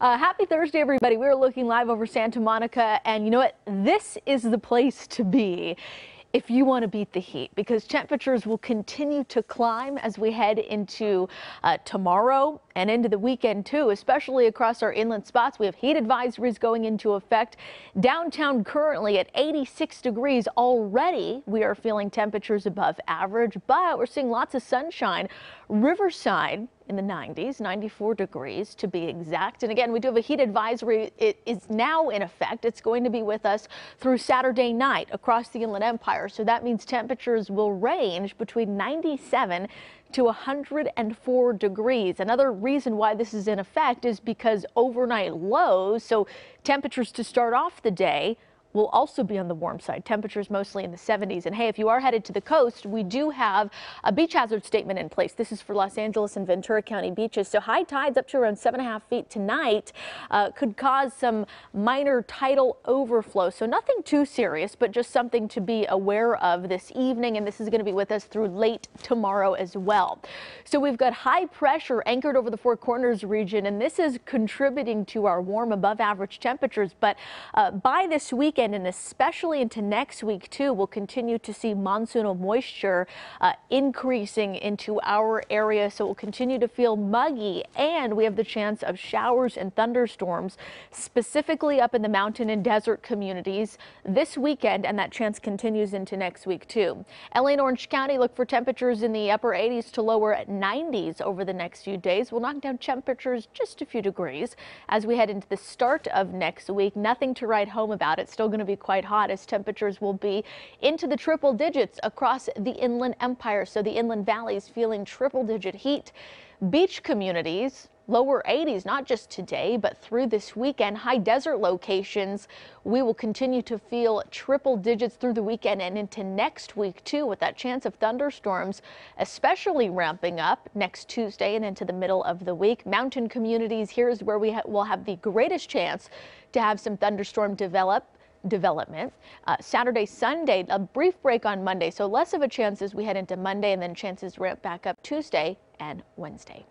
Uh, happy Thursday, everybody. We're looking live over Santa Monica, and you know what? This is the place to be if you want to beat the heat because temperatures will continue to climb as we head into uh, tomorrow and into the weekend too, especially across our inland spots. We have heat advisories going into effect. Downtown currently at 86 degrees already. We are feeling temperatures above average, but we're seeing lots of sunshine. Riverside in the 90s, 94 degrees to be exact. And again, we do have a heat advisory. It is now in effect. It's going to be with us through Saturday night across the Inland Empire. So that means temperatures will range between 97 to 104 degrees. Another reason why this is in effect is because overnight lows, so temperatures to start off the day will also be on the warm side. Temperatures mostly in the 70s. And hey, if you are headed to the coast, we do have a beach hazard statement in place. This is for Los Angeles and Ventura County beaches. So high tides up to around seven and a half feet tonight uh, could cause some minor tidal overflow. So nothing too serious, but just something to be aware of this evening. And this is going to be with us through late tomorrow as well. So we've got high pressure anchored over the Four Corners region, and this is contributing to our warm above average temperatures. But uh, by this week, weekend and especially into next week too, we'll continue to see monsoonal moisture uh, increasing into our area. So we'll continue to feel muggy and we have the chance of showers and thunderstorms specifically up in the mountain and desert communities this weekend. And that chance continues into next week too. LA and Orange County look for temperatures in the upper 80s to lower 90s over the next few days. We'll knock down temperatures just a few degrees as we head into the start of next week. Nothing to write home about. It's still still going to be quite hot as temperatures will be into the triple digits across the inland empire. So the inland valleys feeling triple digit heat. Beach communities lower 80s, not just today, but through this weekend. High desert locations, we will continue to feel triple digits through the weekend and into next week, too, with that chance of thunderstorms, especially ramping up next Tuesday and into the middle of the week. Mountain communities, here's where we ha will have the greatest chance to have some thunderstorm develop development. Uh, Saturday, Sunday, a brief break on Monday, so less of a chance as we head into Monday and then chances ramp back up Tuesday and Wednesday.